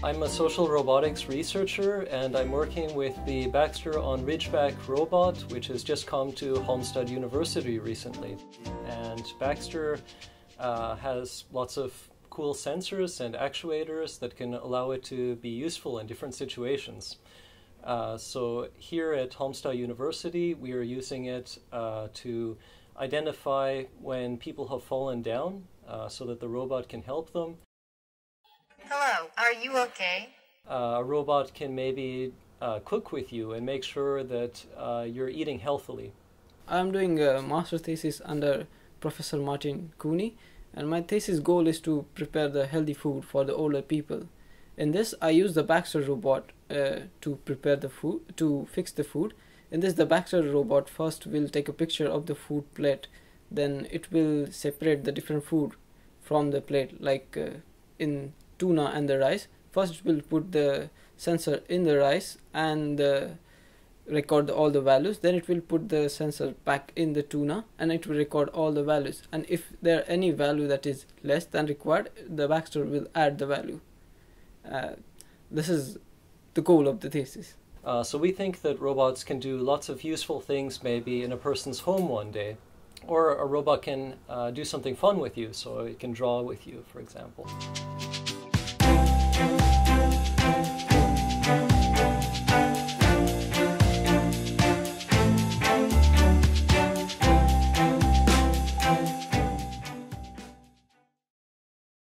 I'm a social robotics researcher and I'm working with the Baxter on Ridgeback robot, which has just come to Halmstad University recently. And Baxter uh, has lots of cool sensors and actuators that can allow it to be useful in different situations. Uh, so here at Halmstad University, we are using it uh, to identify when people have fallen down uh, so that the robot can help them. Hello, are you okay? Uh, a robot can maybe uh, cook with you and make sure that uh, you're eating healthily. I'm doing a master thesis under Professor Martin Cooney, and my thesis goal is to prepare the healthy food for the older people. In this, I use the Baxter robot uh, to prepare the food, to fix the food. In this, the Baxter robot first will take a picture of the food plate, then it will separate the different food from the plate, like uh, in tuna and the rice. First, we'll put the sensor in the rice and uh, record all the values. Then it will put the sensor back in the tuna and it will record all the values. And if there are any value that is less than required, the Baxter will add the value. Uh, this is the goal of the thesis. Uh, so we think that robots can do lots of useful things maybe in a person's home one day. Or a robot can uh, do something fun with you, so it can draw with you, for example.